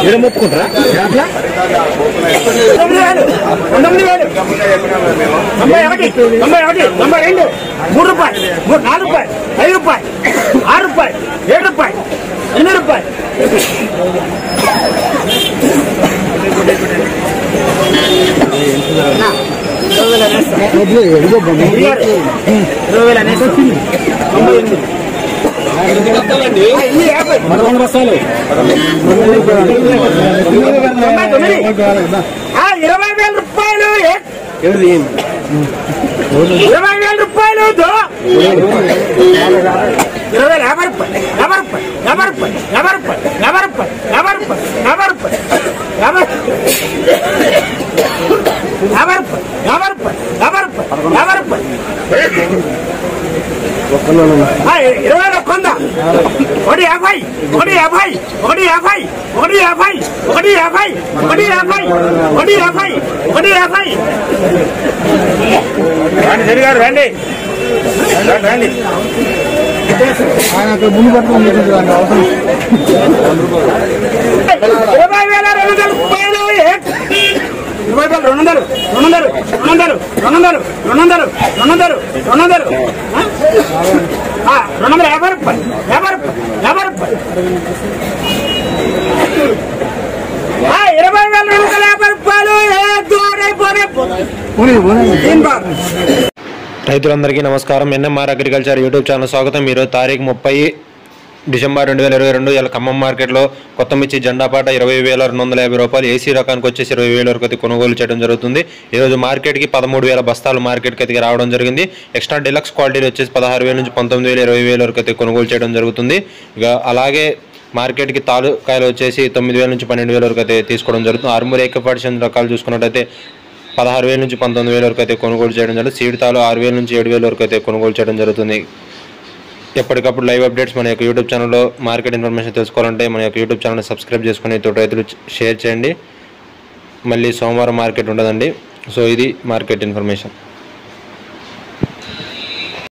ఒప్పుకుంటారా అట్లా తొమ్మిది వేలు పంతొమ్మిది వేలు తొంభై ఒకటి తొంభై ఒకటి తొంభై రెండు మూడు రూపాయలు మూడు నాలుగు రూపాయలు ఐదు రూపాయలు ఆరు రూపాయలు ఏడు రూపాయలు ఎనిమిది రూపాయలు ఇరవై ఆరు. ఇరవై వేలు అనేసి తొంభై ఎనిమిది ఆ, ఇవి యాభై తొంభై తొమ్మిది ఇరవై వేల రూపాయలు ఇరవై వేల రూపాయలు ఇరవై యాభై రూపాయలు యాభై రూపాయలు యాభై రూపాయలు యాభై రూపాయలు యాభై రూపాయలు యాభై రూపాయలు యాభై రూపాయలు యాభై యాభై రూపాయలు యాభై రూపాయలు యాభై రూపాయలు యాభై రూపాయలు ఇరవై వేల కొంద ఒకటి యాభై ఒకటి యాభై ఒకటి యాభై ఒకటి యాభై ఒకటి యాభై ఒకటి యాభై ఒకటి యాభై ఒకటి యాభై. రండి శని గారు రండి. రండి, రండి ఆయన అక్కడ ముందు పట్టుకొని కూర్చుంటాడు అవసరం. ఇరవై వేల రెండు వందల ఇరవై వేల రెండు వందలు రెండు వందలు రెండు వందలు రెండు వందలు రెండు వందలు రెండు వందలు రెండు వందలు. రెండు వందల యాభై రూపాయలు. యాభై రూపాయలు. యాభై రూపాయలు. ఆ, ఇరవై వేల రెండు వందల యాభై రూపాయలు. రైతులందరికీ నమస్కారం. ఎన్ఎంఆర్ అగ్రికల్చర్ యూట్యూబ్ ఛానల్ స్వాగతం. ఈరోజు తారీఖు ముప్పై డిసెంబర్ రెండు వేల ఇరవై రెండు ఇలా ఖమ్మం మార్కెట్లో కొత్త మిర్చి జెండాపాట ఇరవై వేల రెండు వందల యాభై రూపాయలు ఏసీ రకానికి వచ్చేసి ఇరవై వేల వరకు అయితే కొనుగోలు చేయడం జరుగుతుంది. ఈరోజు మార్కెట్కి పదమూడు వేల బస్తాలు మార్కెట్కి అయితే రావడం జరిగింది. ఎక్స్ట్రా డిలక్స్ క్వాలిటీ వచ్చేసి పదహారు వేల నుంచి పంతొమ్మిది వేల ఇరవై వేల వరకు అయితే కొనుగోలు చేయడం జరుగుతుంది. ఇక అలాగే మార్కెట్కి తాలూకాయలు వచ్చేసి తొమ్మిది వేల నుంచి పన్నెండు వేల వరకు అయితే తీసుకోవడం జరుగుతుంది. ఆర్మూర్ ఏకపాటిషన్ రకాలు చూసుకున్నట్టయితే పదహారు వేల నుంచి పంతొమ్మిది వేల వరకు అయితే కొనుగోలు చేయడం జరుగుతుంది. సీడ్ తాలు ఆరు వేల నుంచి ఏడు వేల వరకు అయితే కొనుగోలు చేయడం జరుగుతుంది. ఎప్పటికప్పుడు లైవ్ అప్డేట్స్ మన యొక్క యూట్యూబ్ ఛానల్లో మార్కెట్ ఇన్ఫర్మేషన్ తెలుసుకోవాలంటే మన యొక్క యూట్యూబ్ ఛానల్ సబ్స్క్రైబ్ చేసుకుని తోటి రైతులు షేర్ చేయండి. మళ్ళీ సోమవారం మార్కెట్ ఉండదండి. సో ఇది మార్కెట్ ఇన్ఫర్మేషన్.